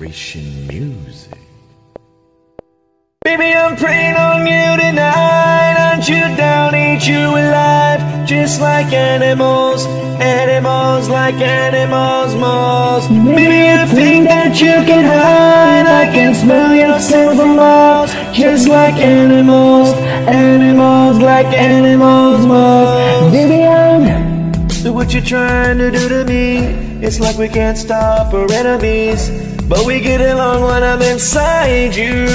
Haitian music. Baby, I'm preying on you tonight. Hunt you down, eat you alive. Just like animals, animals like animals, moles. Baby, I think that you can hide. I can smell your scent from miles. Just like animals, animals like animals, moles. Baby, I'm. What you're trying to do to me? It's like we can't stop our enemies. But we get along when I'm inside you.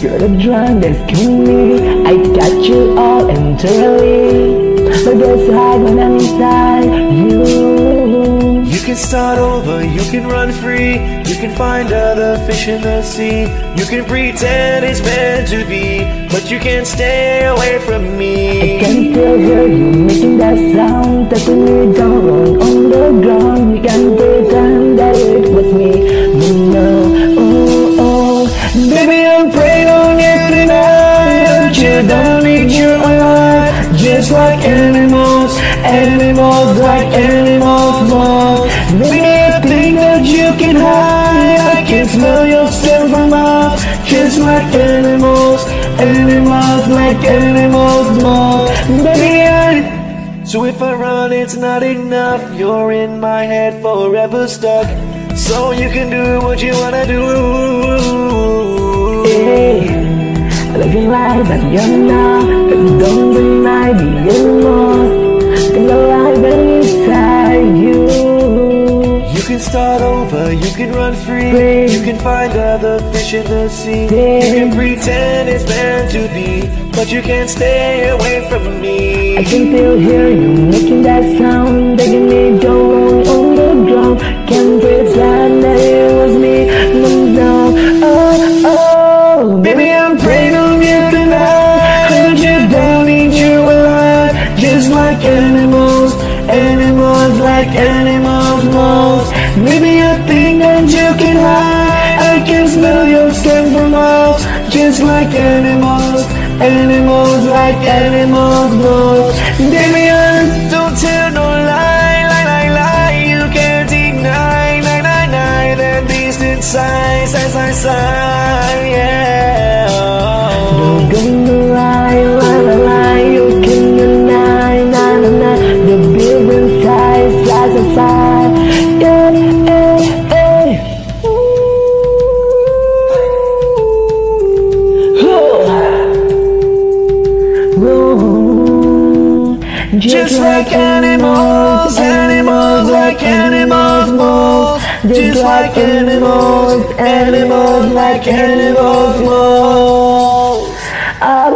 You're the drug that's killing me. I got you all entirely. But that's hard when I'm inside you. You can start over, you can run free. You can find other fish in the sea. You can pretend it's meant to be, but you can't stay away from me. I can still hear you making that sound, tapping me down on the ground. You can pretend that it was me, but no, oh, oh. Baby, I'm preying on you tonight. You don't need you alive. Just like animals, animals like animals, moles. Smell your scent from miles. Just like animals, animals like animals, moles. Baby, I. So if I run, it's not enough. You're in my head, forever stuck. So you can do what you wanna do. Hey, living life as you're not, but don't deny over, you can run free, you can find other fish in the sea. You can pretend it's meant to be, but you can't stay away from me. I can still hear you making that sound, can hide. I can smell your scent from miles. Just like animals, animals like animals, moles. Baby, don't tell no lie, lie, lie, lie. You can't deny, lie, lie, lie. That beast inside, sigh, sigh, sigh, yeah. You're Just like animals, animals like animals, moles. Just like animals, animals like animals, moles. Ah,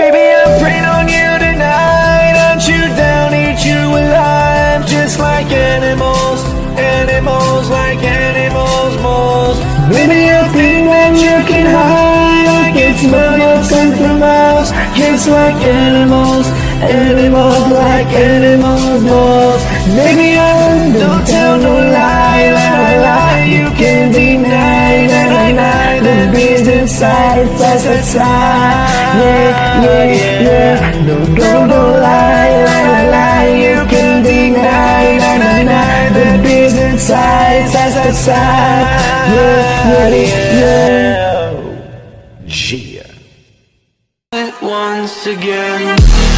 Baby, I'm preying on you tonight. Hunt you down, eat you alive. Just like animals, animals like animals, moles. Baby, I think that you can hide. I can smell your scent from miles. Just like animals, animals like animals, moles. Baby, I don't tell no lie, lie, lie, lie. You can't deny, lie, lie, lie. The beast inside, side, side, side. yeah, yeah, yeah. No, no, no, lie, lie, lie, lie. You can deny, lie, lie, lie. The beast inside, side, side, side. Yeah, yeah, yeah. Gia. Once again.